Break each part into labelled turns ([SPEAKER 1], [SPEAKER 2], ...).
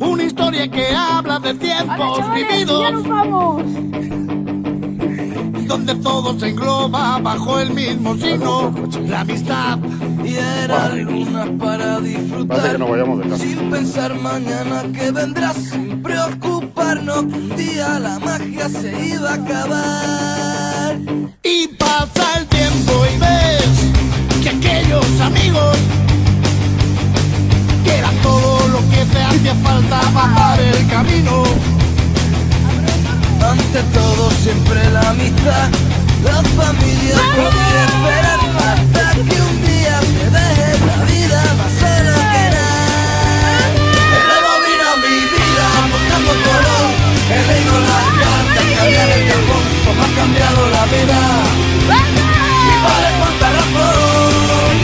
[SPEAKER 1] Una historia que habla de tiempos
[SPEAKER 2] chavales,
[SPEAKER 1] vividos.
[SPEAKER 2] ya nos vamos.
[SPEAKER 1] donde todo se engloba bajo el mismo signo, la amistad.
[SPEAKER 3] Y era luna para disfrutar
[SPEAKER 4] que nos vayamos de casa.
[SPEAKER 3] Sin pensar mañana que vendrás Sin preocuparnos que un día la magia se iba a acabar
[SPEAKER 1] Y
[SPEAKER 3] cambiado la vida Mi padre cuánta razón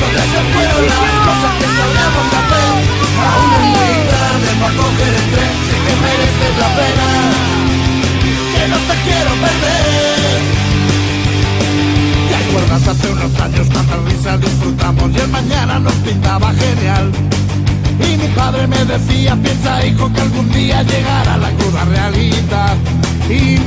[SPEAKER 3] Donde se fueron las cosas que solíamos hacer Aún es muy tarde para coger el tren Sé que mereces la pena que no te quiero perder.
[SPEAKER 1] ¿Te acuerdas hace unos años cuántas risas disfrutamos y el mañana nos pintaba genial? Y mi padre me decía, piensa hijo que algún día llegará la cruda realidad. Y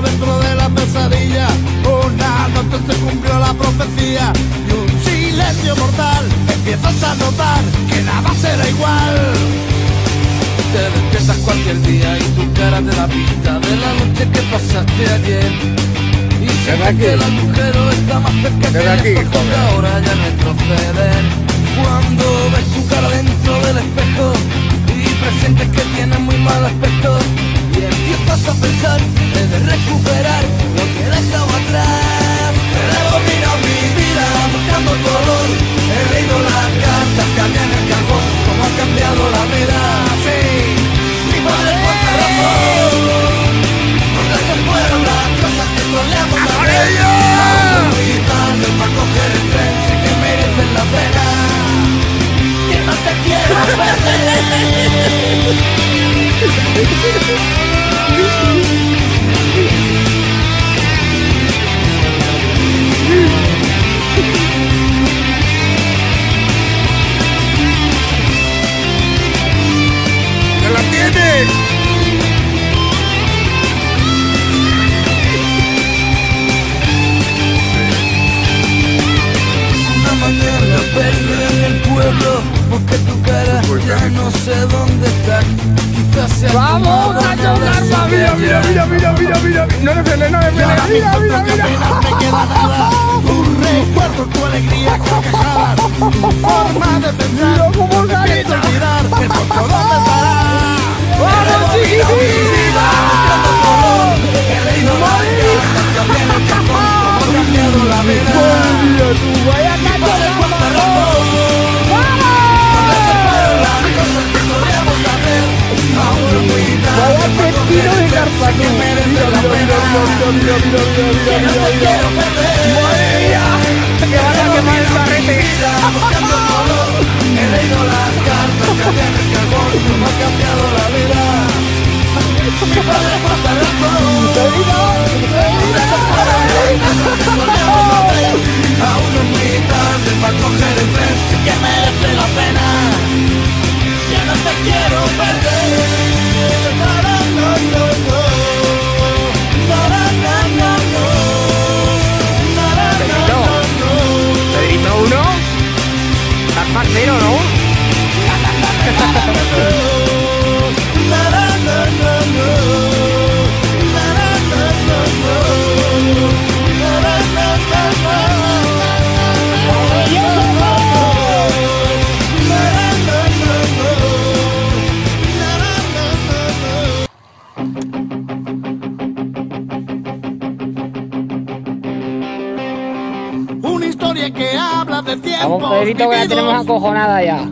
[SPEAKER 1] dentro de la pesadilla, una noche se cumplió la profecía y un silencio mortal, empiezas a notar que nada será igual.
[SPEAKER 3] Te despiertas cualquier día y tu cara te da pista de la noche que pasaste ayer. Y
[SPEAKER 4] aquí.
[SPEAKER 3] que el agujero está más cerca que
[SPEAKER 4] Queda aquí,
[SPEAKER 3] porque ahora ya retroceder. Cuando ves tu cara dentro del espejo y presientes que tienes muy mal aspecto a pensar de recuperar lo que he dejado atrás. Rebobino mi vida buscando color. He leído las cartas había en el cajón, como ha cambiado la vida. Sí, mi padre cuánta razón. Donde se fueron las cosas que solíamos hacer. Aún muy tarde para coger el tren, sé que merecen la pena. Que no te quiero perder.
[SPEAKER 2] Vamos, Nacho Garba, mira, mira, mira,
[SPEAKER 4] mira, mira, mira. No le frene, no le
[SPEAKER 1] Y ahora
[SPEAKER 4] frene.
[SPEAKER 1] mismo creo que apenas me queda nada. Un recuerdo, tu alegría, carcajadas, forma de pensar.
[SPEAKER 4] Mira cómo
[SPEAKER 1] te pienso olvidar, el poco dónde estará.
[SPEAKER 4] ¡Vamos,
[SPEAKER 3] las cartas que había en el cajón Como ha cambiado la vida
[SPEAKER 4] Mira tú, vaya Pedrito,
[SPEAKER 1] que
[SPEAKER 2] la tenemos acojonada ya.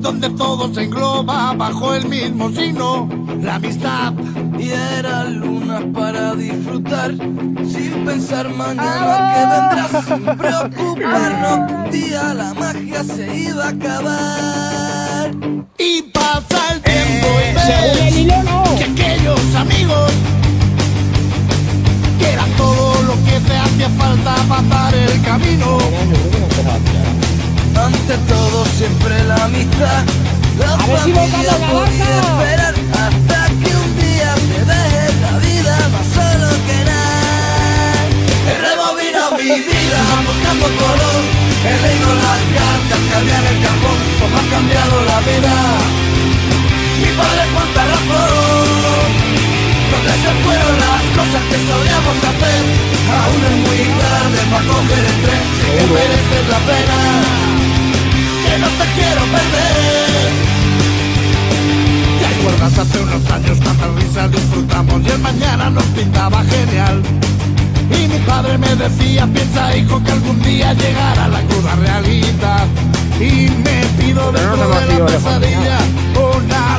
[SPEAKER 1] donde todo se engloba bajo el mismo signo, la amistad.
[SPEAKER 3] Y era luna para disfrutar. Sin pensar mañana que vendrás Sin preocuparnos. Que un día la magia se iba a acabar.
[SPEAKER 1] Y pasa el tiempo y ves que aquellos amigos hacía falta pasar el camino.
[SPEAKER 3] Ante todo siempre la amistad La
[SPEAKER 2] A ver si
[SPEAKER 3] familia
[SPEAKER 2] la
[SPEAKER 3] podía esperar Hasta que un día te dejes la vida más solo que nada. He rebobinado mi vida buscando color He cosas que solíamos hacer Aún es muy tarde para coger el tren Sé que mereces la pena Que no te quiero perder
[SPEAKER 1] ¿Te acuerdas hace unos años cuántas risas disfrutamos y el mañana nos pintaba genial? Y mi padre me decía, piensa hijo que algún día llegará la cruda realidad Y me pido dentro
[SPEAKER 4] no
[SPEAKER 1] de la
[SPEAKER 4] de
[SPEAKER 1] pesadilla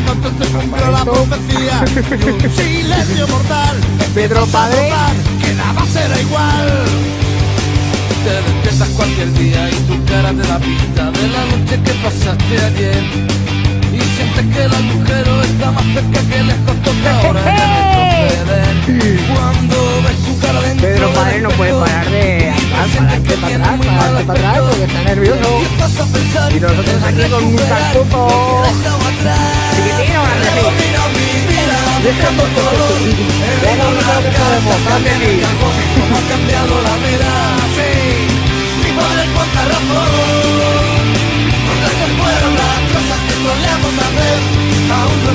[SPEAKER 1] Noche se cumplió la profecía. Y un silencio mortal
[SPEAKER 4] Pedro Padre.
[SPEAKER 1] Que nada será igual.
[SPEAKER 3] Te despiertas cualquier día y tu cara te da pista De la noche que pasaste ayer. Y sientes que el agujero está más cerca que lejos toca ahora de retroceder
[SPEAKER 4] para
[SPEAKER 3] que
[SPEAKER 4] porque Y nosotros aquí con un
[SPEAKER 3] recuperar
[SPEAKER 4] cascopo.
[SPEAKER 3] lo que he dejado atrás.
[SPEAKER 4] Chiquitín o grandecín.
[SPEAKER 3] Rebobino mi vida buscando color. He
[SPEAKER 4] Ya
[SPEAKER 3] leído
[SPEAKER 4] no
[SPEAKER 3] las
[SPEAKER 4] sé lo que podemos,
[SPEAKER 3] cartas que había en el
[SPEAKER 4] grandecín.
[SPEAKER 3] cajón, cómo ha cambiado la vida. Sí, fueron las cosas que solíamos hacer. Aún no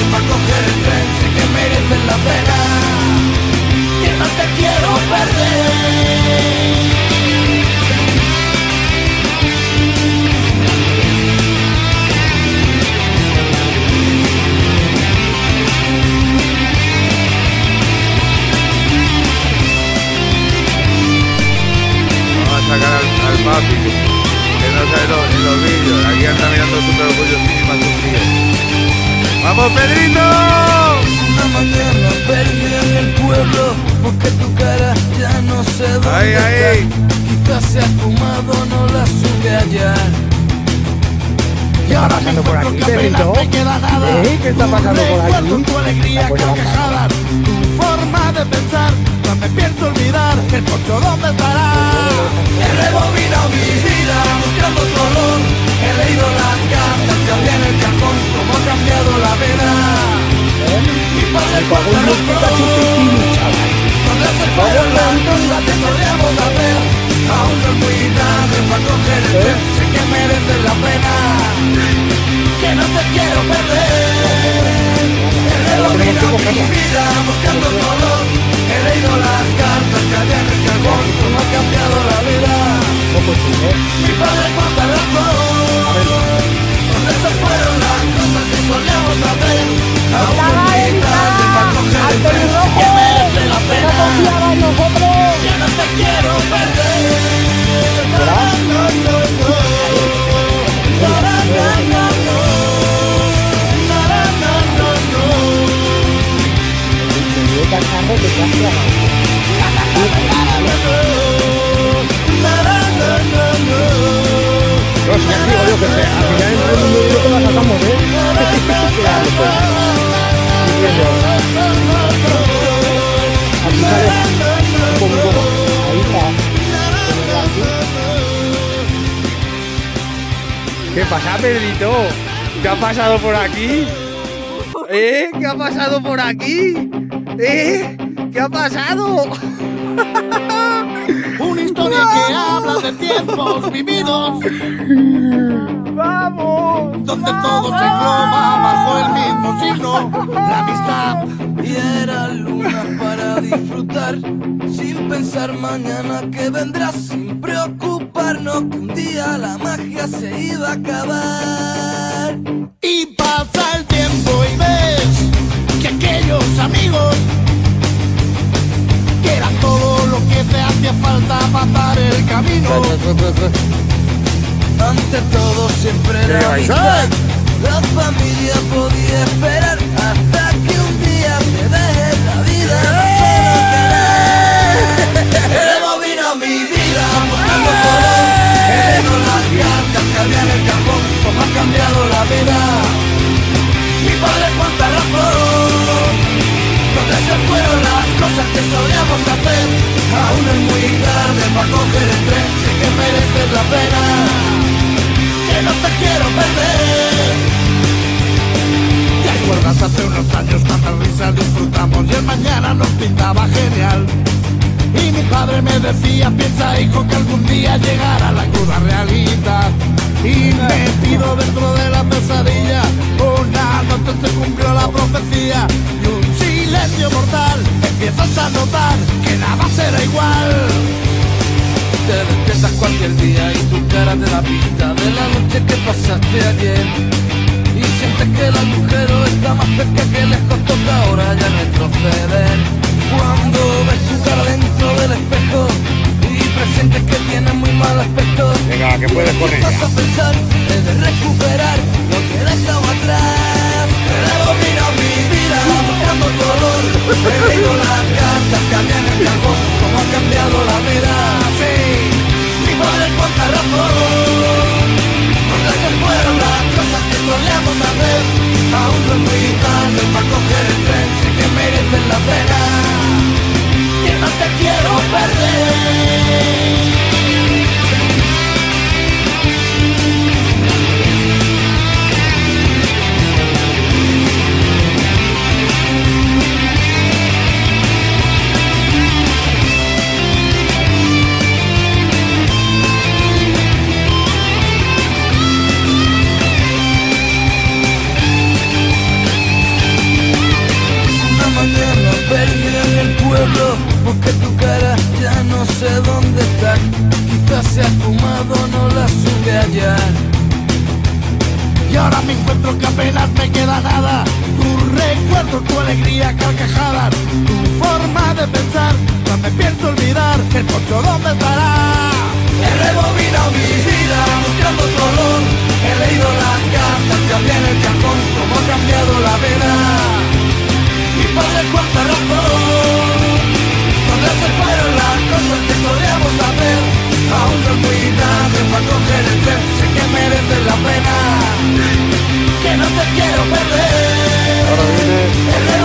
[SPEAKER 3] es para coger el tren. Que merecen la pena. Te quiero.
[SPEAKER 5] ¡Vamos, Pedrito!
[SPEAKER 3] Una mañana perdí en el pueblo porque tu cara ya no sé dónde
[SPEAKER 5] Ahí, ahí.
[SPEAKER 3] está. Quizás se ha fumado, no la supe hallar.
[SPEAKER 1] Y ahora me
[SPEAKER 4] pasando por aquí, Pedrito? ¿Eh? ¿Qué está
[SPEAKER 1] Tu
[SPEAKER 4] pasando por aquí?
[SPEAKER 1] Tu alegría,
[SPEAKER 4] Está por la
[SPEAKER 1] carcajadas, tu forma de pensar. No me pienso olvidar el pocho dónde estará.
[SPEAKER 3] He rebobinado mi vida buscando color. He leído las cartas que había en el cajón, cómo ha cambiado la razón. Donde se fueron las cosas que solíamos hacer. Aún no tarde para coger el tren. Sé que mereces la pena. Que no te quiero perder. He rebobinado mi vida buscando color. He leído las cartas que había en el cajón, cómo ha cambiado la vida. Mi padre cuánta razón. ¿Dónde se fueron las la
[SPEAKER 4] sacamos, ¿eh? Aquí sale. Ahí está. ¿Qué pasa, Pedrito? ¿Qué ha pasado por aquí? ¿Eh? ¿Qué ha pasado por aquí? ¿Eh? ¿Qué ha pasado?
[SPEAKER 1] Una historia que habla de tiempos vividos. Donde todo se engloba bajo el mismo signo, la amistad.
[SPEAKER 3] Y era luna para disfrutar, sin pensar mañana que vendrá, sin preocuparnos que un día la magia se iba a acabar.
[SPEAKER 1] Y pasa el tiempo y ves que aquellos amigos que eran todo lo que te hacía falta pasar el camino.
[SPEAKER 3] Ante todo siempre la amistad. La familia podía esperar hasta que un día me deje la vida. No solo vino a mi vida, aportando color. Queremos las cartas, cambiar el carbón, como ha cambiado la vida. Mi padre cuenta la donde se fueron las cosas que solíamos hacer. Aún es muy tarde para coger el tren, sé que mereces la pena no te quiero perder.
[SPEAKER 1] ¿Te acuerdas hace unos años cuántas risas disfrutamos y el mañana nos pintaba genial? Y mi padre me decía, piensa hijo que algún día llegará la cruda realidad. Y metido dentro de la pesadilla, una noche se cumplió la profecía y un silencio mortal. Empiezas a notar que nada será igual.
[SPEAKER 3] Te despiertas cualquier día y cara te da pinta de la noche que pasaste ayer. Y sientes que el agujero está más cerca que lejos toca ahora ya retroceder. Cuando ves tu cara dentro del espejo y presientes que tienes muy mal aspecto.
[SPEAKER 5] Venga, que puedes
[SPEAKER 3] Empiezas
[SPEAKER 5] ella.
[SPEAKER 3] a pensar en recuperar lo que he dejado atrás. Rebobino mi vida buscando color. He leído las cartas en el cajón, cómo ha cambiado la vida. Sí, padre cuánta razón. ¿Dónde se fueron las cosas que solíamos hacer? Aún no es muy tarde para coger el tren, sé que merecen la pena. Que no te quiero perder. Tu
[SPEAKER 1] forma de pensar No me pienso olvidar El pocho dónde estará
[SPEAKER 3] He rebobinado mi vida buscando color He leído las cartas que había en el cajón Cómo ha cambiado la vida Mi padre cuánta razón ¿Dónde se fueron las cosas que solíamos hacer? Aún no muy tarde para coger el tren Sé que mereces la pena Que no te quiero perder
[SPEAKER 5] Ahora viene.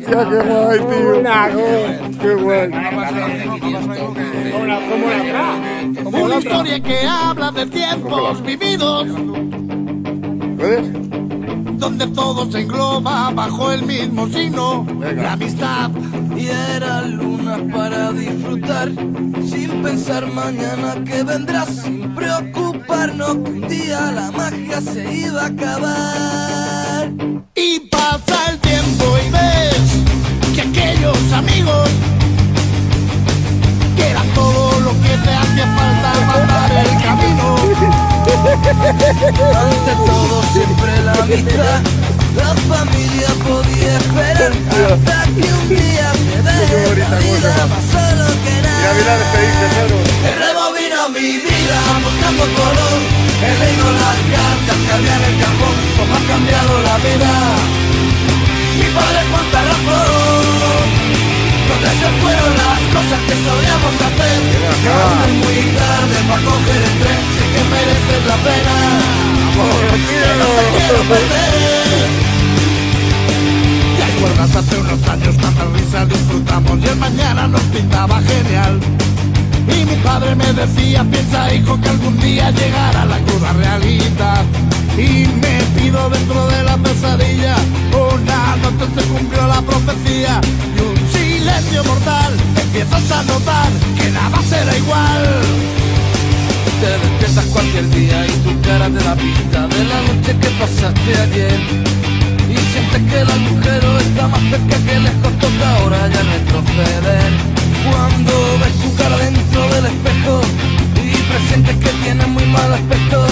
[SPEAKER 5] Hostia, qué guay, tío. Qué guay.
[SPEAKER 1] Una historia que habla de tiempos vividos
[SPEAKER 5] ¿Puedes?
[SPEAKER 1] Donde todo se engloba bajo el mismo signo. La amistad
[SPEAKER 3] Y era luna para disfrutar Sin pensar mañana que vendrá Sin preocuparnos que un día la magia se iba a acabar
[SPEAKER 1] Y pasa el tiempo
[SPEAKER 3] amistad La familia podía esperar Hasta que un día deje
[SPEAKER 5] bonita
[SPEAKER 3] la vida. más solo que nada. rebobinado mi vida buscando color. He leído las cartas que había en el cajón. Cómo ha cambiado la vida. Mi padre cuánta razón ¿Dónde se fueron las cosas que solíamos hacer? Que aún no es muy tarde para coger el tren Sé que mereces la pena te quiero perder
[SPEAKER 1] ¿Te acuerdas hace unos años cuántas risas disfrutamos y el mañana nos pintaba genial? Y mi padre me decía, piensa hijo que algún día llegará la cruda realidad. Y metido dentro de la pesadilla, una noche se cumplió la profecía y un silencio mortal. Empiezas a notar que nada será igual
[SPEAKER 3] te despiertas cualquier día y tu cara de la pista de la noche que pasaste ayer. Y sientes que el agujero está más cerca que lejos, toca ahora ya retroceder. Cuando ves tu cara dentro del espejo y presientes que tienes muy mal aspecto,